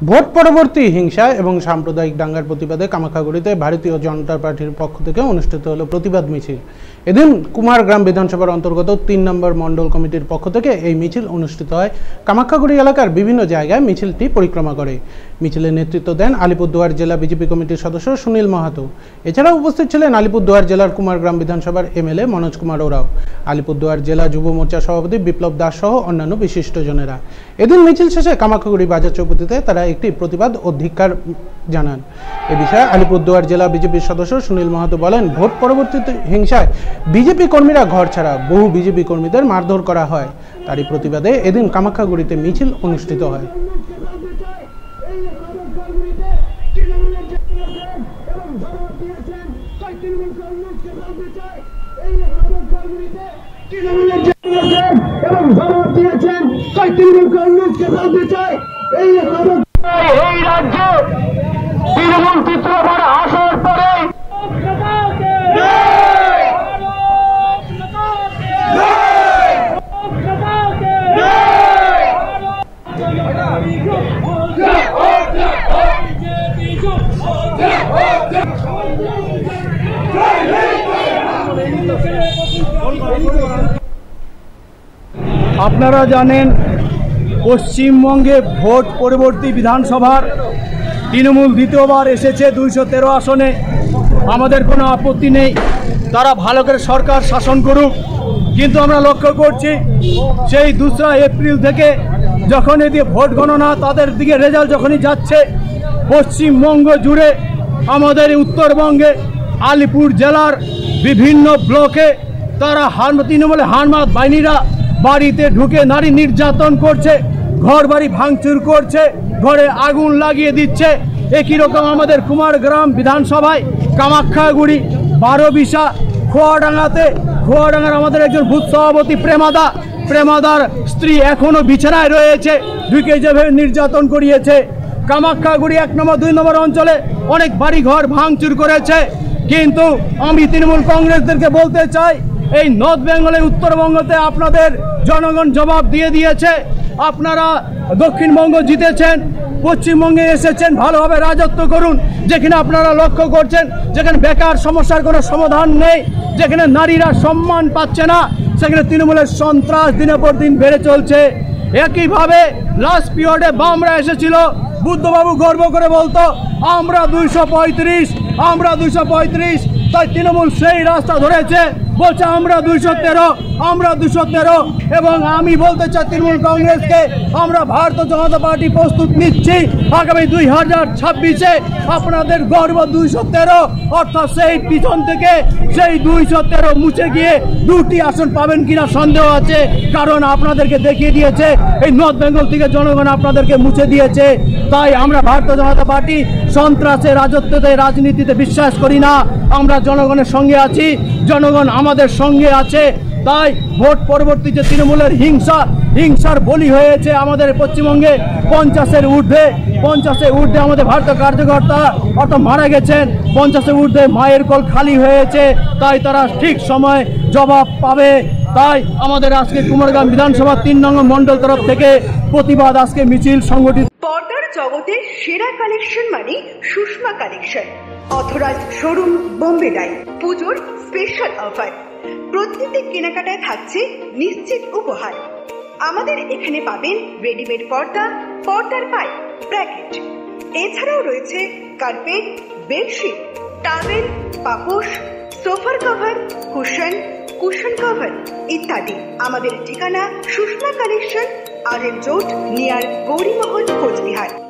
Vote পরবর্তী হিংসা এবং সাম্প্রদায়িক দাঙ্গার প্রতিবাদে কামাখাগুড়িতে ভারতীয় জনতা পার্টির পক্ষ থেকে অনুষ্ঠিত হলো প্রতিবাদ মিছিল। এদিন কুমারগ্রাম বিধানসভার অন্তর্গত তিন নম্বর মণ্ডল কমিটির পক্ষ থেকে এই মিছিল অনুষ্ঠিত হয়। কামাখাগুড়ি এলাকার বিভিন্ন জায়গায় মিছিলটি পরিক্রমা করে। মিছিলের নেতৃত্ব দেন আলিপুরদুয়ার জেলা বিজেপি কমিটির সদস্য সুনীল মাহাতো। এছাড়াও উপস্থিত ছিলেন আলিপুরদুয়ার জেলার কুমারগ্রাম বিধানসভার এমএলএ মনোজ কুমার ওরাও। আলিপুরদুয়ার জেলা যুব মোর্চা সভাপতি বিপ্লব দাস সহ অন্যান্য বিশিষ্টজনেরা। এদিন মিছিল শেষে কামাখাগুড়ি বাজার চৌপতিতে তারা একটি প্রতিবাদ ও ধিক্কার জানান। এ বিষয়ে আলিপুরদুয়ার জেলা বিজেপির সদস্য সুনীল মাহাতো বলেন, ভোট পরবর্তী হিংসায় বিজেপি কর্মীরা ঘর ছাড়া বহু বিজেপি কর্মীদের মারধর করা হয়। তারই প্রতিবাদে এদিন কামাখাগুড়িতে মিছিল অনুষ্ঠিত হয়। এই খবর এই রাজ্যে তৃণমূল চিত্রপট আসার পরে আপনারা জানেন, পশ্চিমবঙ্গে ভোট পরবর্তী বিধানসভার তৃণমূল দ্বিতীয়বার এসেছে দুইশো তেরো আসনে। আমাদের কোনো আপত্তি নেই। তারা ভালো করে সরকার শাসন করুক। কিন্তু আমরা লক্ষ্য করছি, সেই দোসরা এপ্রিল থেকে যখন এদিকে ভোট গণনা, তাদের দিকে রেজাল্ট যখনই যাচ্ছে, পশ্চিমবঙ্গ জুড়ে আমাদের উত্তরবঙ্গে, আলিপুর জেলার বিভিন্ন ব্লকে তারা হান তৃণমূলে হানমাত বাহিনীরা বাড়িতে ঢুকে নারী নির্যাতন করছে ঘর বাড়ি ভাঙচুর করছে, ঘরে আগুন লাগিয়ে দিচ্ছে। একই রকম আমাদের কুমারগ্রাম বিধানসভায় কামাখ্যাগুড়ি বারোবিশা খোয়াডাঙ্গাতে, খোয়াডাঙ্গার আমাদের একজন ভূত সভাপতি প্রেমাদা প্রেমাদার স্ত্রী এখনও বিছানায় রয়েছে। ঢুকে যেভাবে নির্যাতন করিয়েছে। কামাখ্যাগুড়ি এক নম্বর, দুই নম্বর অঞ্চলে অনেক বাড়ি ঘর ভাঙচুর করেছে। কিন্তু আমি তৃণমূল কংগ্রেসদেরকে বলতে চাই, এই নর্থ বেঙ্গলে উত্তরবঙ্গতে আপনাদের জনগণ জবাব দিয়ে দিয়েছে। আপনারা দক্ষিণবঙ্গ জিতেছেন, পশ্চিমবঙ্গে এসেছেন, ভালোভাবে রাজত্ব করুন, যেখানে আপনারা লক্ষ্য করছেন, যেখানে বেকার সমস্যার কোনো সমাধান নেই, যেখানে নারীরা সম্মান পাচ্ছে না। সেখানে তৃণমূলের সন্ত্রাস দিনের পর দিন বেড়ে চলছে। একইভাবে লাস্ট পিরিয়ডে বামরা এসেছিল। বুদ্ধবাবু গর্ব করে বলতো, আমরা দুইশো পঁয়ত্রিশ, আমরা দুইশো পঁয়ত্রিশ। তাই তৃণমূল সেই রাস্তা ধরেছে। বলছে, আমরা দুইশো তেরো, আমরা দুশো তেরো এবং আমি বলতে চাই তৃণমূল কংগ্রেসকে, আমরা ভারতীয় জনতা পার্টি প্রস্তুত নিচ্ছি। আগামী দুই হাজার ছাব্বিশে আপনাদের গর্ব দুইশো তেরো, অর্থাৎ সেই পিছন থেকে সেই দুইশো তেরো মুছে গিয়ে দুটি আসন পাবেন কিনা সন্দেহ আছে। কারণ আপনাদেরকে দেখিয়ে দিয়েছে, এই নর্থ বেঙ্গল থেকে জনগণ আপনাদেরকে মুছে দিয়েছে। তাই আমরা ভারতীয় জনতা পার্টি সন্ত্রাসে, রাজত্বতে, রাজনীতিতে বিশ্বাস করি না। আমরা জনগণের সঙ্গে আছি। জনগণ আমাদের সঙ্গে আছে। তাই ভোট পরবর্তী যে তৃণমূলের হিংসা, হিংসার বলি হয়েছে আমাদের পশ্চিমবঙ্গে। পঞ্চাশের ঊর্ধ্বে পঞ্চাশের ঊর্ধ্বে আমাদের ভারতীয় কার্যকর্তা অর্থাৎ মারা গেছেন। পঞ্চাশের ঊর্ধ্বে মায়ের কল খালি হয়েছে, তাই তারা ঠিক সময় জবাব পাবে। তাই আমাদের আজকে কুমারগ্রাম বিধানসভা তিন নম্বর মণ্ডল তরফ থেকে প্রতিবাদ আজকে মিছিল সংগঠিত জগতের সেরা কালেকশন মানে Sushma collection authorise showroom Bombay dye পুজোর স্পেশাল অফার প্রত্যেকটি কেনাকাটায় থাকছে নিশ্চিত উপহার। আমাদের এখানে পাবেন রেডিমেড পর্দা, পর্দার পাই ব্র্যাকেট এছাড়াও রয়েছে কার্পেট বেডশিট টাবেল পাপোশ সোফার কভার কুশন কুশন কভার ইত্যাদি। আমাদের ঠিকানা সুষমা কালেকশন আর রোড নিয়ার গৌরীমহল, কোচবিহার।